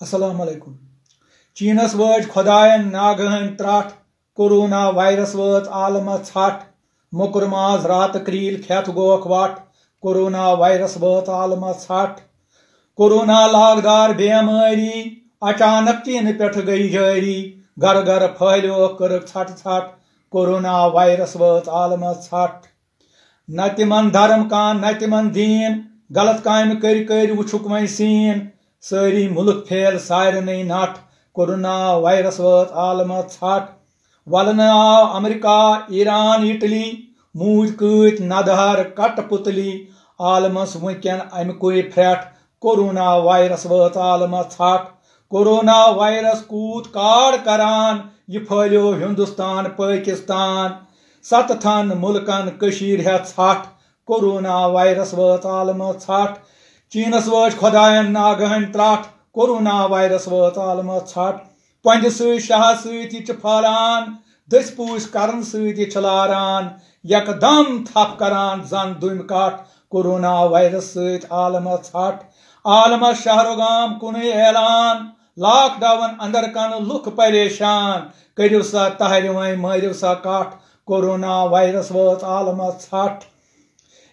अस्सलाम वालेकुम चीनस वज खुदायन नागहन त्राठ कोरोना वायरस वज आलम छठ मुकुर माज रात क्रील खेत गोख वाट कोरोना वायरस वज आलम छठ कोरोना लागदार बेमारी अचानक चीन पे गई जारी घर घर फहलो कर छठ छठ कोरोना वायरस वज आलम छठ न तिमन धर्म कान न तिमन दीन गलत काम कर कर वुछुक वह सीन सारी मुल्क फेल सारे नट, कोरोना वायरस वत आलम छट। वलन आव अमेरिका, ईरान, इटली, मूज कत नदहर कट पुतली। आलमस वनकन अमुक फ्रेट, कोरोना वायरस वत आलम छट। कोरोना वायरस कूत काड़ करान यह फैलो हिंदुस्तान, पाकिस्तान। सतथन मुल्कन कशीर है छठ कोरोना वायरस वत आलम छठ चीनस वज खुदायन नागहन त्राठ कोरोना वायरस वत आलम छठ पंज सह सत फालान दस पूस करन सलारान यकदम थप करान जन दुम कट, कोरोना वायरस सत आलम छठ आलम शहरोगाम कुन ऐलान लॉकडाउन अंदर कन लुख परेशान। करो सा तहर वह मरिव सा कट, कोरोना वायरस वत आलम छठ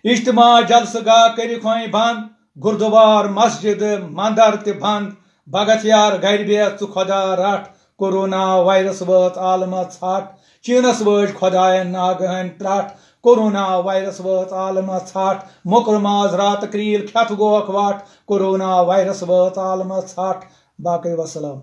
इज्तमा जलसगा कर बंद गुरुद्वार मस्जिद मंदर ते बंद भगत यार घर बेह खुदा रट कोरोना वायरस वत आलम छठ चीनस वज खुदायन नागहन त्रट कोरोना वायरस वत आलम छठ मुकर माज रात क्रील खेत गोख वट कोरोना वायरस वत आलम छठ बाकी वसलम